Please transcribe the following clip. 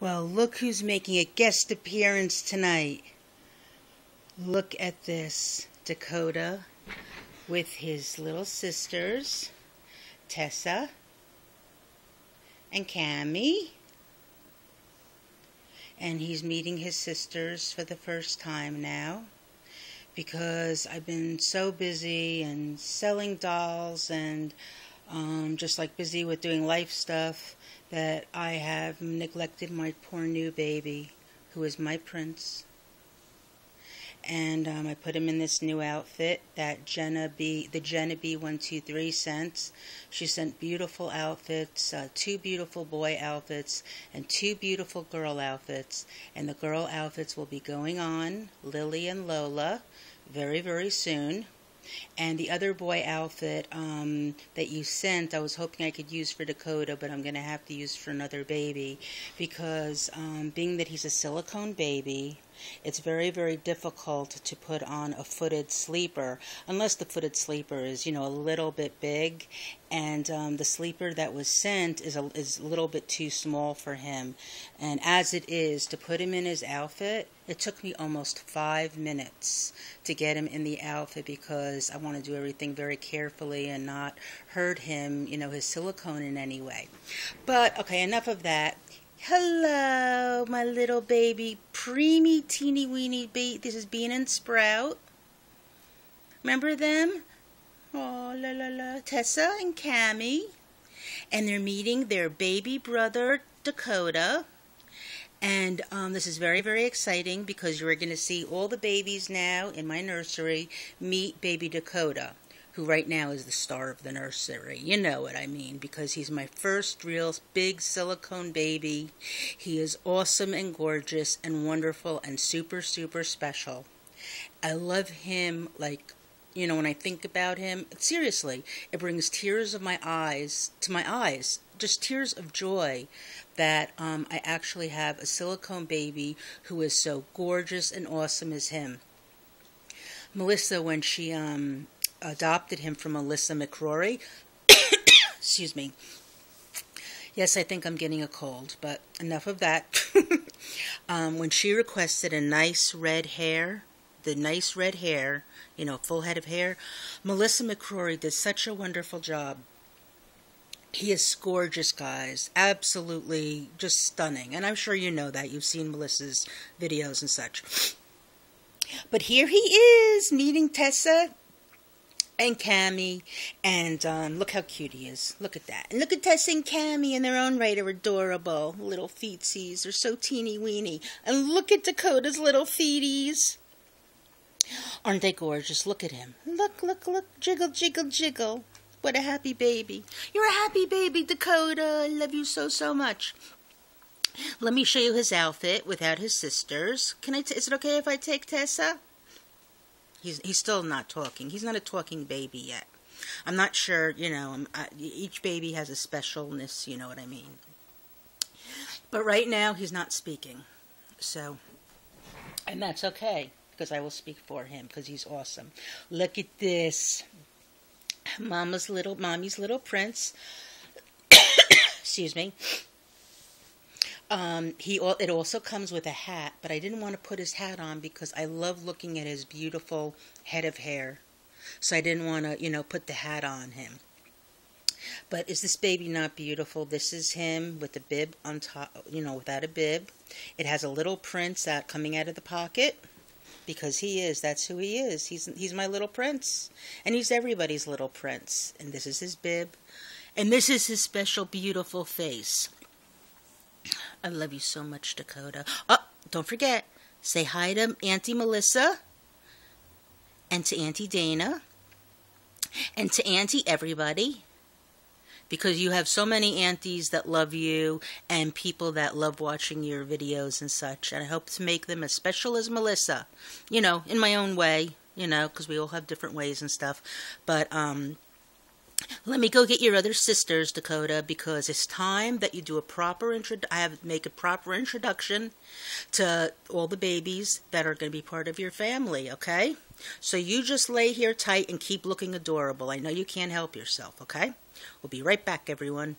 Well, look who's making a guest appearance tonight. Look at this. Dakota with his little sisters, Tessa and Kami. And he's meeting his sisters for the first time now because I've been so busy and selling dolls and um, just like busy with doing life stuff that I have neglected my poor new baby, who is my prince. And um, I put him in this new outfit that Jenna B, the Jenna B one two three sent. She sent beautiful outfits, uh, two beautiful boy outfits, and two beautiful girl outfits. And the girl outfits will be going on Lily and Lola very very soon. And the other boy outfit um, that you sent, I was hoping I could use for Dakota, but I'm going to have to use for another baby because um, being that he's a silicone baby, it's very, very difficult to put on a footed sleeper unless the footed sleeper is, you know, a little bit big. And um, the sleeper that was sent is a, is a little bit too small for him. And as it is, to put him in his outfit, it took me almost five minutes to get him in the outfit because I want to do everything very carefully and not hurt him, you know, his silicone in any way. But, okay, enough of that. Hello, my little baby, preemie, teeny weeny baby. This is Bean and Sprout. Remember them? Oh, la la la. Tessa and Kami. And they're meeting their baby brother, Dakota. And um, this is very, very exciting because you're going to see all the babies now in my nursery meet baby Dakota who right now is the star of the nursery. You know what I mean, because he's my first real big silicone baby. He is awesome and gorgeous and wonderful and super, super special. I love him like you know when i think about him seriously it brings tears of my eyes to my eyes just tears of joy that um, i actually have a silicone baby who is so gorgeous and awesome as him melissa when she um, adopted him from Melissa McCrory. Excuse me. Yes, I think I'm getting a cold, but enough of that. um, when she requested a nice red hair, the nice red hair, you know, full head of hair, Melissa McCrory did such a wonderful job. He is gorgeous, guys. Absolutely just stunning. And I'm sure you know that. You've seen Melissa's videos and such. But here he is meeting Tessa and Kami, and um, look how cute he is. Look at that. And look at Tess and Kami in their own right are adorable. Little feetsies. They're so teeny weeny. And look at Dakota's little feeties. Aren't they gorgeous? Look at him. Look, look, look. Jiggle, jiggle, jiggle. What a happy baby. You're a happy baby, Dakota. I love you so, so much. Let me show you his outfit without his sisters. Can I? Is it okay if I take Tessa? He's he's still not talking. He's not a talking baby yet. I'm not sure. You know, I, each baby has a specialness. You know what I mean. But right now he's not speaking. So, and that's okay because I will speak for him because he's awesome. Look at this. Mama's little, mommy's little prince. Excuse me. Um, he it also comes with a hat, but I didn't want to put his hat on because I love looking at his beautiful head of hair. So I didn't want to, you know, put the hat on him. But is this baby not beautiful? This is him with the bib on top, you know, without a bib. It has a little prince out coming out of the pocket because he is. That's who he is. He's he's my little prince, and he's everybody's little prince. And this is his bib, and this is his special, beautiful face. I love you so much, Dakota. Oh, don't forget, say hi to Auntie Melissa and to Auntie Dana and to Auntie everybody because you have so many aunties that love you and people that love watching your videos and such. And I hope to make them as special as Melissa, you know, in my own way, you know, because we all have different ways and stuff. But, um, let me go get your other sisters, Dakota, because it's time that you do a proper intro. I have make a proper introduction to all the babies that are going to be part of your family. Okay, so you just lay here tight and keep looking adorable. I know you can't help yourself. Okay, we'll be right back, everyone.